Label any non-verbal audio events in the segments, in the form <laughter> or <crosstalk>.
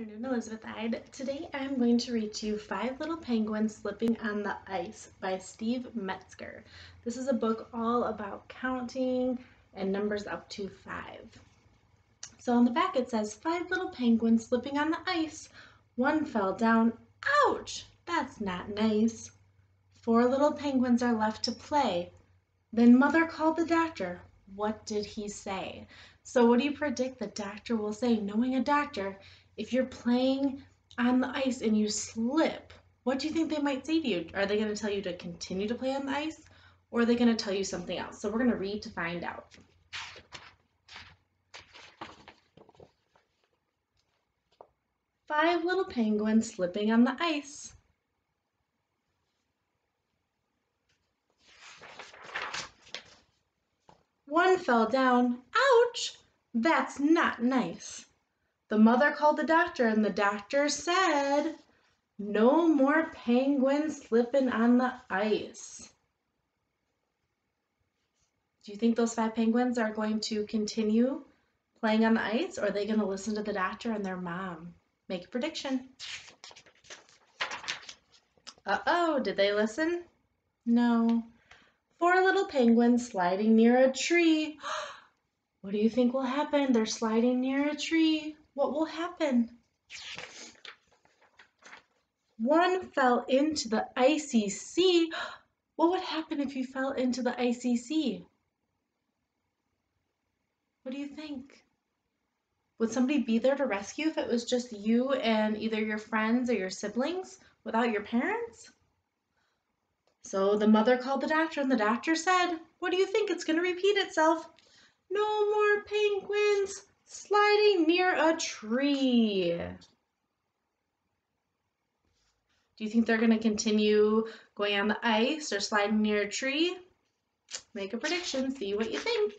afternoon, Elizabeth Ide. Today I'm going to read to you Five Little Penguins Slipping on the Ice by Steve Metzger. This is a book all about counting and numbers up to five. So on the back it says, Five little penguins slipping on the ice. One fell down. Ouch! That's not nice. Four little penguins are left to play. Then mother called the doctor. What did he say? So what do you predict the doctor will say? Knowing a doctor, if you're playing on the ice and you slip, what do you think they might say to you? Are they going to tell you to continue to play on the ice or are they going to tell you something else? So we're going to read to find out. Five little penguins slipping on the ice. One fell down. Ouch! That's not nice. The mother called the doctor, and the doctor said, No more penguins slipping on the ice. Do you think those five penguins are going to continue playing on the ice, or are they going to listen to the doctor and their mom? Make a prediction. Uh oh, did they listen? No. Four little penguins sliding near a tree. <gasps> What do you think will happen? They're sliding near a tree. What will happen? One fell into the icy sea. What would happen if you fell into the icy sea? What do you think? Would somebody be there to rescue if it was just you and either your friends or your siblings without your parents? So the mother called the doctor, and the doctor said, What do you think? It's going to repeat itself. No more penguins sliding near a tree. Do you think they're going to continue going on the ice or sliding near a tree? Make a prediction, see what you think.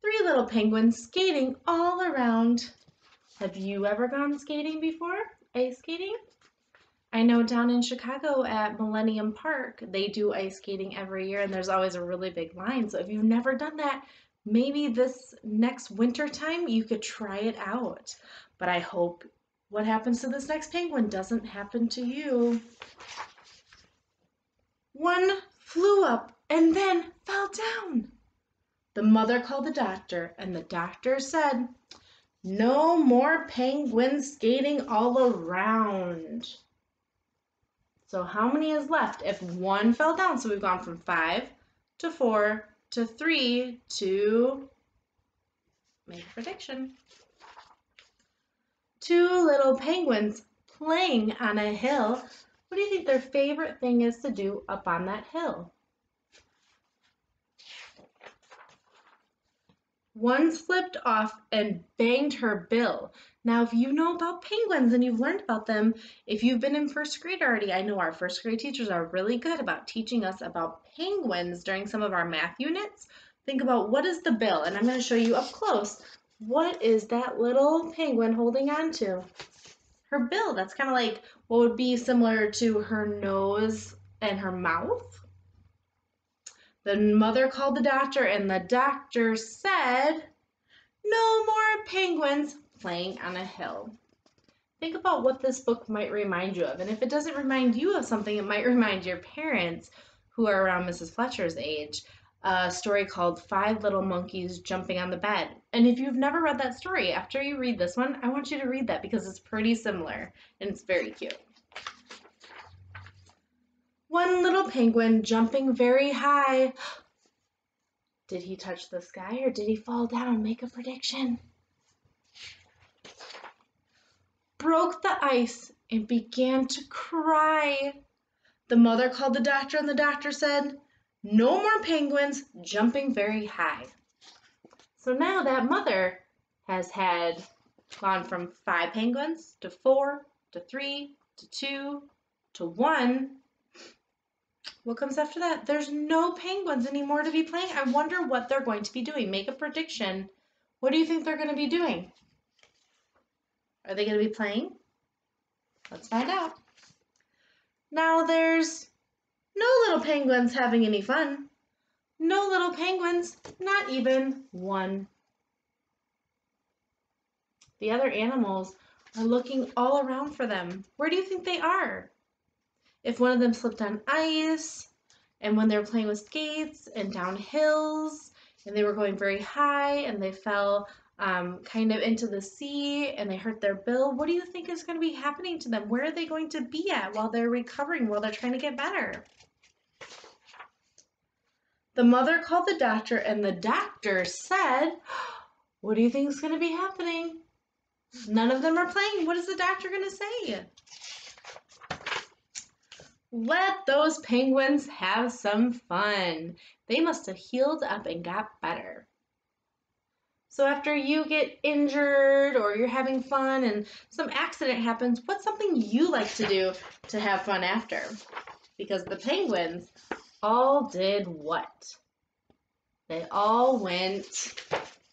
Three little penguins skating all around. Have you ever gone skating before? Ice skating? I know down in Chicago at Millennium Park, they do ice skating every year and there's always a really big line. So if you've never done that, maybe this next winter time you could try it out. But I hope what happens to this next penguin doesn't happen to you. One flew up and then fell down. The mother called the doctor and the doctor said, no more penguins skating all around. So how many is left? If one fell down, so we've gone from five to four to three to make a prediction. Two little penguins playing on a hill. What do you think their favorite thing is to do up on that hill? One slipped off and banged her bill. Now, if you know about penguins and you've learned about them, if you've been in first grade already, I know our first grade teachers are really good about teaching us about penguins during some of our math units. Think about what is the bill, and I'm going to show you up close. What is that little penguin holding on to? Her bill. That's kind of like what would be similar to her nose and her mouth. The mother called the doctor, and the doctor said, No more penguins playing on a hill. Think about what this book might remind you of. And if it doesn't remind you of something, it might remind your parents who are around Mrs. Fletcher's age a story called Five Little Monkeys Jumping on the Bed. And if you've never read that story, after you read this one, I want you to read that because it's pretty similar and it's very cute. One little penguin jumping very high. Did he touch the sky or did he fall down? Make a prediction. Broke the ice and began to cry. The mother called the doctor and the doctor said, no more penguins jumping very high. So now that mother has had gone from five penguins to four to three to two to one what comes after that? There's no penguins anymore to be playing. I wonder what they're going to be doing. Make a prediction. What do you think they're going to be doing? Are they going to be playing? Let's find out. Now there's no little penguins having any fun. No little penguins, not even one. The other animals are looking all around for them. Where do you think they are? If one of them slipped on ice, and when they were playing with skates and down hills, and they were going very high and they fell um, kind of into the sea and they hurt their bill, what do you think is going to be happening to them? Where are they going to be at while they're recovering, while they're trying to get better? The mother called the doctor, and the doctor said, <gasps> What do you think is going to be happening? None of them are playing. What is the doctor going to say? Let those penguins have some fun. They must have healed up and got better. So after you get injured or you're having fun and some accident happens, what's something you like to do to have fun after? Because the penguins all did what? They all went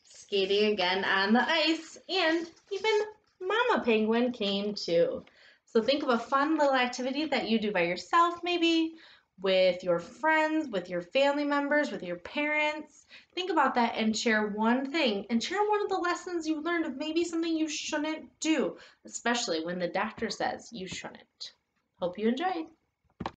skating again on the ice and even Mama Penguin came too. So think of a fun little activity that you do by yourself, maybe with your friends, with your family members, with your parents. Think about that and share one thing and share one of the lessons you learned of maybe something you shouldn't do, especially when the doctor says you shouldn't. Hope you enjoyed.